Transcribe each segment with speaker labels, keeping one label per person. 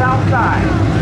Speaker 1: outside.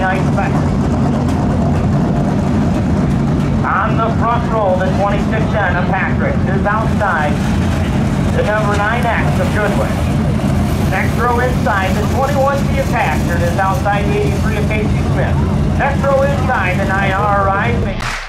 Speaker 1: 29th back. On the front roll, the 26 of Patrick is outside the number 9X of Goodwin. Next row inside, the 21C of Patrick is outside the 83 of Casey Smith. Next row inside, the 9R Rising.